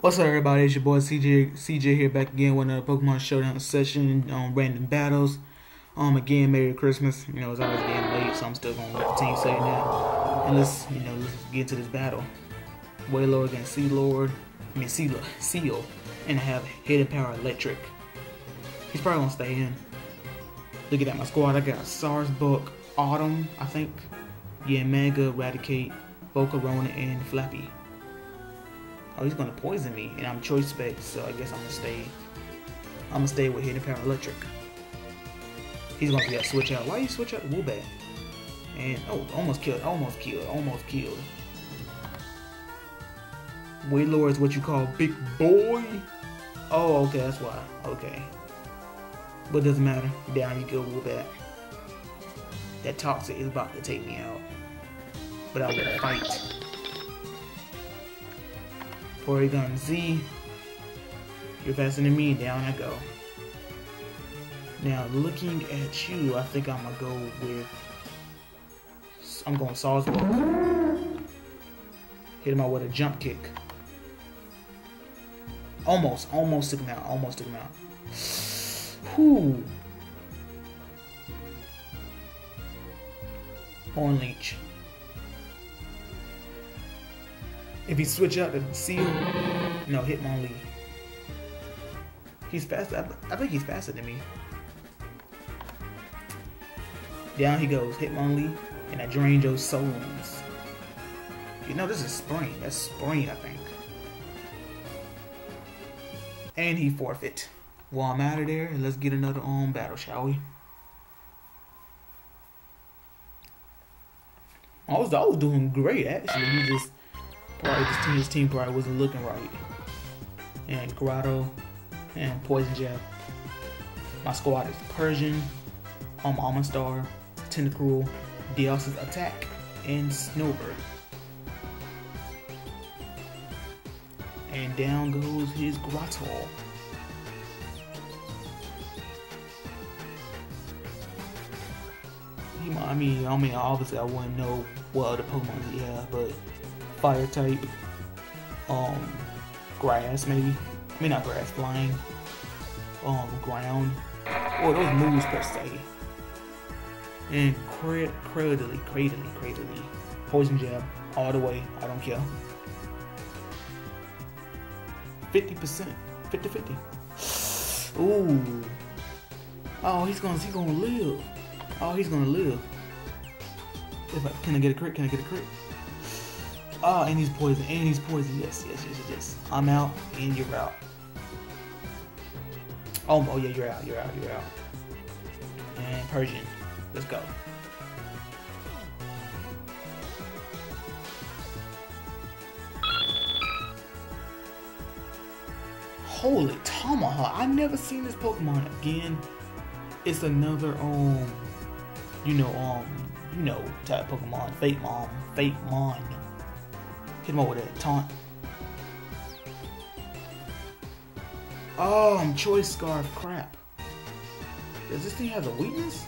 What's up, everybody? It's your boy CJ. CJ here, back again with another Pokemon Showdown session on random battles. Um, again, Merry Christmas. You know, it's always getting late, so I'm still gonna continue saying that. And let's, you know, let's get into this battle. Wailord against Sea Lord. I mean, Seal, Seal, and I have Hidden Power Electric. He's probably gonna stay in. Looking at my squad, I got Sawsbuck, Autumn, I think. Yeah, Mega, Eradicate, Volcarona, and Flappy. Oh, he's gonna poison me, and I'm choice spec, so I guess I'm gonna stay. I'm gonna stay with Hidden Power Electric. He's gonna be a switch out. Why you switch out Woobat? And oh, almost killed, almost killed, almost killed. Wailord is what you call big boy. Oh, okay, that's why. Okay, but doesn't matter. Down you go, Woobat. That toxic is about to take me out, but I will fight. Porygon Z. You're faster than me, down I go. Now, looking at you, I think I'm gonna go with. I'm going Salisbury. Hit him out with a jump kick. Almost, almost took him out, almost took him out. Whew. On leech. If he switch out to seal, no, hit Hitmonlee. He's faster. I, think he's faster than me. Down he goes, Hitmonlee, and I drain those souls. You know, this is spring. That's spring, I think. And he forfeit. Well, I'm out of there, and let's get another on um, battle, shall we? I was, I was doing great, actually. Just probably this team, his team probably wasn't looking right. And Grotto and Poison Jab. My squad is Persian, um, Omastar, Tentacruel, Deoxys Attack, and Snover. And down goes his Grotto. I mean, I mean, obviously I wouldn't know what other Pokemon he has, but fire type, um, grass maybe. I mean not grass, flying, um, ground, Oh, those moves per se. And cradily, cradily, cradily, poison jab all the way. I don't care. 50%, 50-50. Ooh. Oh, he's gonna, he's gonna live. Oh, he's gonna live. If I, can I get a crit? Can I get a crit? Oh, and he's poison. And he's poison. Yes, yes, yes, yes. I'm out, and you're out. Oh, oh yeah, you're out. You're out. You're out. And Persian. Let's go. Holy Tomohawk. I've never seen this Pokemon again. It's another, um, you know, um, you know, type Pokemon. Fate Mom. Fate Mon. Hit him up with a taunt. Oh, I'm Choice Scarf. Crap. Does this thing have a weakness?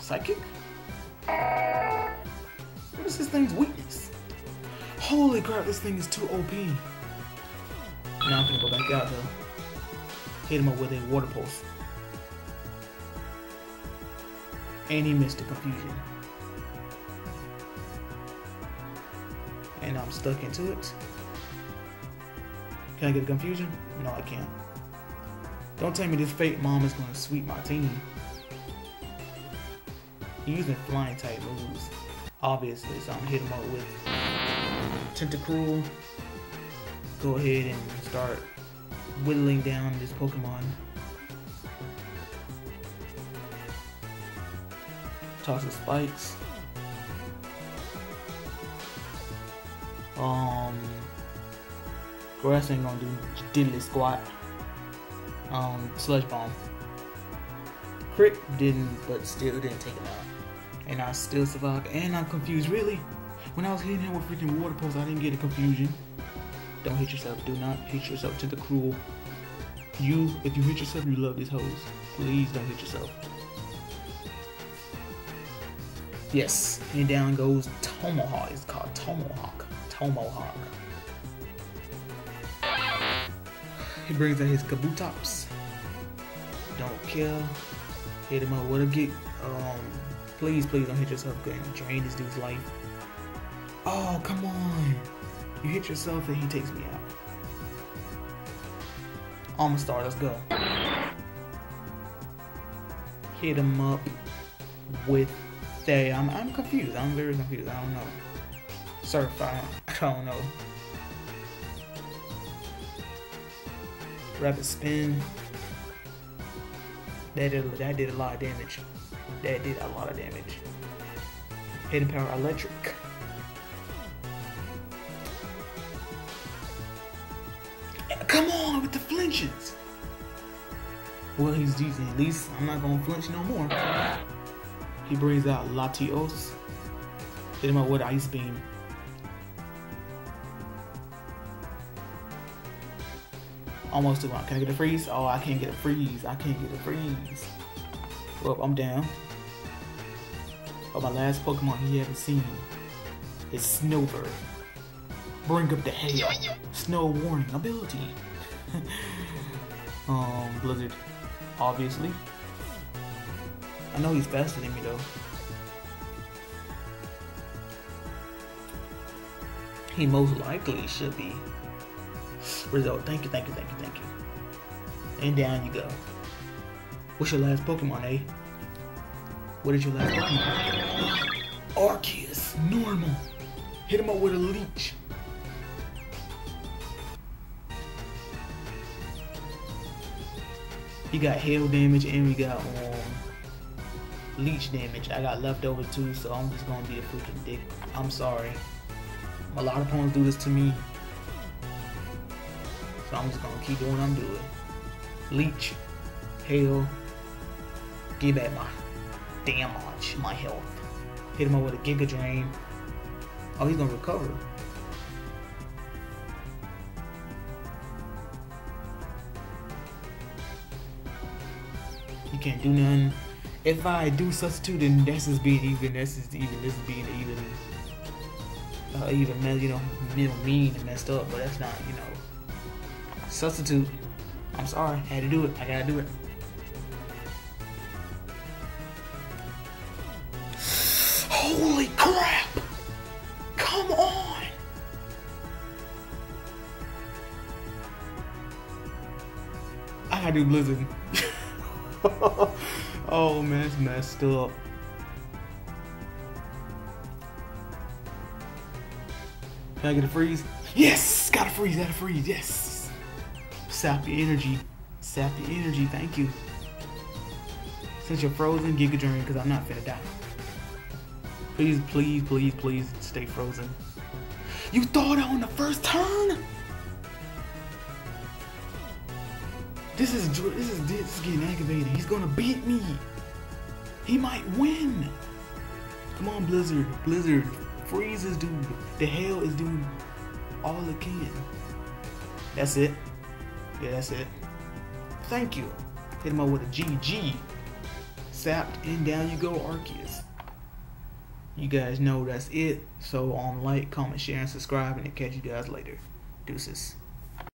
Psychic? What is this thing's weakness? Holy crap, this thing is too OP. Now I'm gonna go back out though. Hit him up with a water pulse. And he missed the confusion. And I'm stuck into it. Can I get confusion? No, I can't. Don't tell me this fake mom is gonna sweep my team. Using flying type moves, obviously, so I'm gonna hit him up with Tentacruel. Go ahead and start whittling down this Pokemon. Toss the spikes. Um, ain't gonna do diddly squat. Um, sludge bomb. Crit didn't, but still didn't take him out. And I still survived. And I'm confused. Really? When I was hitting him with freaking water pulse, I didn't get a confusion. Don't hit yourself. Do not hit yourself Tentacruel. You, if you hit yourself, you love these hoes. Please don't hit yourself. Yes, and down goes Tomohawk. It's called Tomohawk. Tomohawk. He brings out his Kabutops. Don't kill. Hit him up with a get. Um, please, please don't hit yourself and drain this dude's life. Oh, come on. You hit yourself and he takes me out. Omastar, let's go. Hit him up with that. I'm, I'm confused. I'm very confused. I don't know. Certified. I don't know. Rapid spin. That did, that did a lot of damage. That did a lot of damage. Hidden power electric. Come on with the flinches. Well, he's decent. At least I'm not gonna flinch no more. He brings out Latios. Hit him up with Ice Beam. Almost took one. Can I get a freeze? Oh, I can't get a freeze. I can't get a freeze. Well, I'm down. Oh, my last Pokemon he haven't seen is Snover. Bring up the hail. Snow warning ability. um, Blizzard, obviously. I know he's faster than me though. He most likely should be. Result. Thank you, thank you, thank you, thank you. And down you go. What's your last Pokemon, eh? What is your last Pokemon? Arceus. Normal. Hit him up with a leech. He got hail damage and we got um leech damage. I got leftover too, so I'm just gonna be a freaking dick. I'm sorry. A lot of opponents do this to me. I'm just gonna keep doing what I'm doing. Leech, hail, give back my damage, my health. Hit him up with a Giga Drain. Oh, he's gonna recover. You can't do nothing. If I do substitute, then that's just being even. That's just even. This is being even. Uh, even you know, you know, mean and messed up. But that's not, you know, substitute. I'm sorry, had to do it. I gotta do it. Holy crap! Come on! I gotta do Blizzard. oh man, it's messed up. Can I get a freeze? Yes! Got a freeze, got a freeze, yes! Sap the energy. Sap the energy, thank you. Since you're frozen, Giga Drain, because I'm not finna die. Please, please, please, please stay frozen. You thought on the first turn? This is this is this is getting activated. He's gonna beat me. He might win. Come on, Blizzard. Blizzard. Freeze Freezes, dude. The hell is doing all it can. That's it. Yeah, that's it. Thank you. Hit him up with a GG. Sapped and down you go, Arceus. You guys know that's it. So um like, comment, share, and subscribe, and I'll catch you guys later. Deuces.